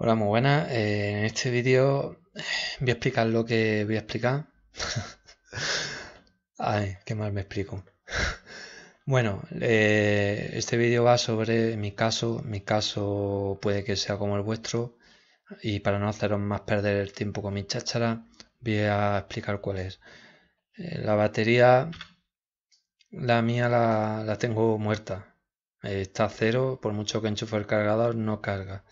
Hola, muy buenas. Eh, en este vídeo eh, voy a explicar lo que voy a explicar. Ay, qué mal me explico. Bueno, eh, este vídeo va sobre mi caso. Mi caso puede que sea como el vuestro. Y para no haceros más perder el tiempo con mi cháchara, voy a explicar cuál es. la batería, la mía la, la tengo muerta. está a cero, por mucho que enchufe el cargador, no carga.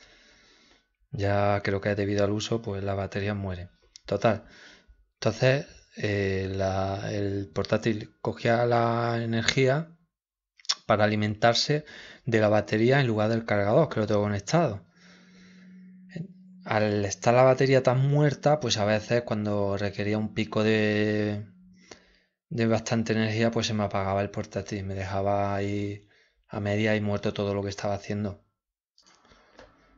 Ya creo que debido al uso, pues la batería muere. Total. Entonces, eh, el portátil cogía la energía para alimentarse de la batería en lugar del cargador que lo tengo conectado. Al estar la batería tan muerta, pues a veces cuando requería un pico de, de bastante energía, pues se me apagaba el portátil, me dejaba ahí a media y muerto todo lo que estaba haciendo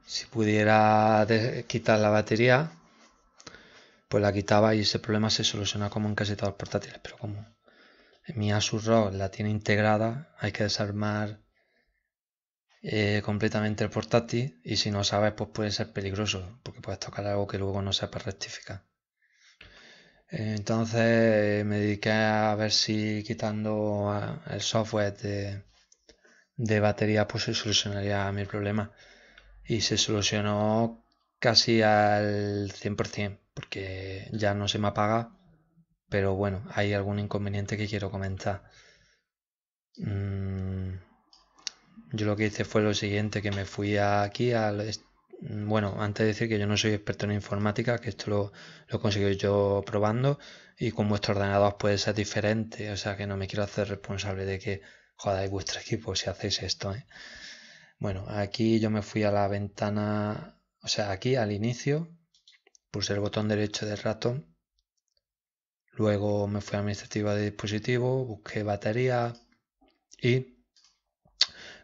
si pudiera quitar la batería, pues la quitaba y ese problema se soluciona como en casi todos los portátiles. Pero como mi Asus ROG la tiene integrada, hay que desarmar eh, completamente el portátil y si no sabes, pues puede ser peligroso porque puedes tocar algo que luego no sepas rectificar. Entonces me dediqué a ver si quitando ah, el software de, de batería pues se solucionaría mi problema y se solucionó casi al 100% porque ya no se me apaga pero bueno hay algún inconveniente que quiero comentar mm, yo lo que hice fue lo siguiente que me fui aquí al bueno antes de decir que yo no soy experto en informática que esto lo, lo yo probando y con vuestro ordenador puede ser diferente o sea que no me quiero hacer responsable de que jodáis vuestro equipo si hacéis esto ¿eh? Bueno, aquí yo me fui a la ventana, o sea, aquí al inicio, puse el botón derecho del ratón, luego me fui a administrativa de dispositivo, busqué batería y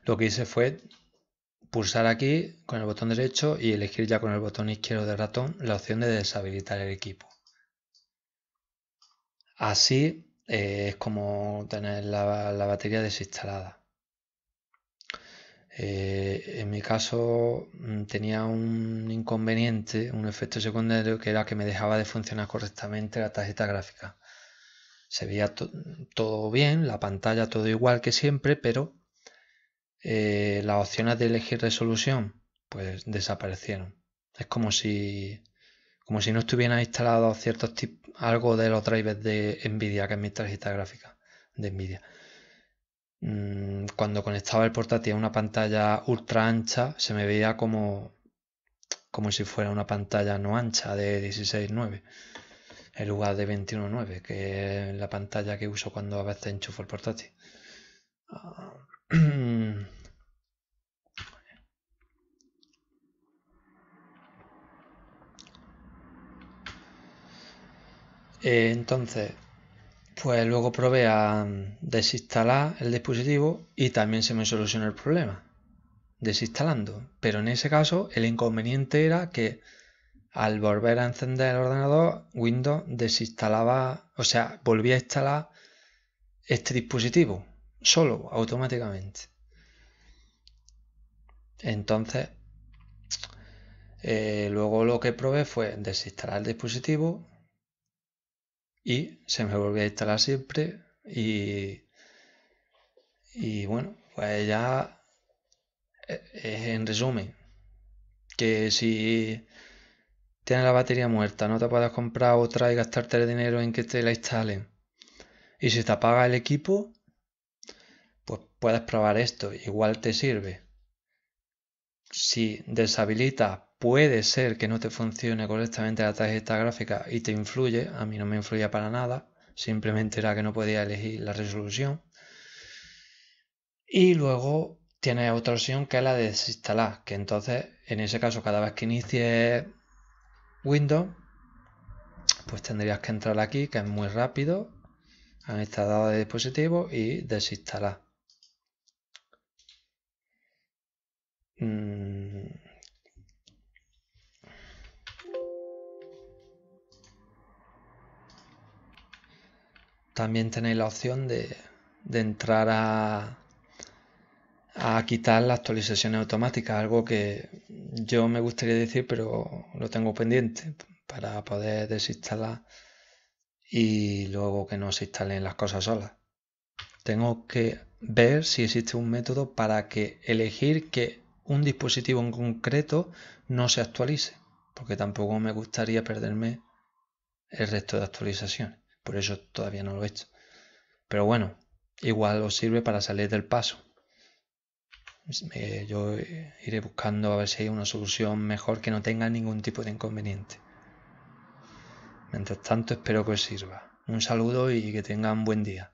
lo que hice fue pulsar aquí con el botón derecho y elegir ya con el botón izquierdo del ratón la opción de deshabilitar el equipo. Así eh, es como tener la batería desinstalada. Eh, en mi caso mm, tenía un inconveniente, un efecto secundario que era que me dejaba de funcionar correctamente la tarjeta gráfica. Se veía todo bien, la pantalla todo igual que siempre, pero eh, las opciones de elegir resolución pues desaparecieron. Es como si como si no estuviera instalado ciertos tipos algo de los drivers de Nvidia, que es mi tarjeta gráfica de Nvidia. Mm, cuando conectaba el portátil a una pantalla ultra ancha, se me veía como, como si fuera una pantalla no ancha de 16.9 en lugar de 21.9, que es la pantalla que uso cuando a veces enchufo el portátil. Entonces, pues luego probé a desinstalar el dispositivo y también se me solucionó el problema desinstalando. Pero en ese caso el inconveniente era que al volver a encender el ordenador, Windows desinstalaba, o sea, volvía a instalar este dispositivo solo, automáticamente. Entonces, eh, luego lo que probé fue desinstalar el dispositivo, y se me volvió a instalar siempre y, y bueno, pues ya eh, en resumen que si tienes la batería muerta no te puedes comprar otra y gastarte el dinero en que te la instalen y si te apaga el equipo pues puedes probar esto, igual te sirve. Si deshabilita puede ser que no te funcione correctamente la tarjeta gráfica y te influye, a mí no me influía para nada, simplemente era que no podía elegir la resolución. Y luego tienes otra opción que es la de desinstalar, que entonces en ese caso cada vez que inicies Windows, pues tendrías que entrar aquí, que es muy rápido, administrador de dispositivo y desinstalar. Mm, también tenéis la opción de, entrar a, a quitar la actualización automática, algo que yo me gustaría decir, pero lo tengo pendiente para poder desinstalar y luego que no se instalen las cosas solas. Tengo que ver si existe un método para que elegir que un dispositivo en concreto no se actualice, porque tampoco me gustaría perderme el resto de actualizaciones. Por eso todavía no lo he hecho. Pero bueno, igual os sirve para salir del paso. Eh, yo iré buscando a ver si hay una solución mejor que no tenga ningún tipo de inconveniente. Mientras tanto, espero que os sirva. Un saludo y que tengan buen día.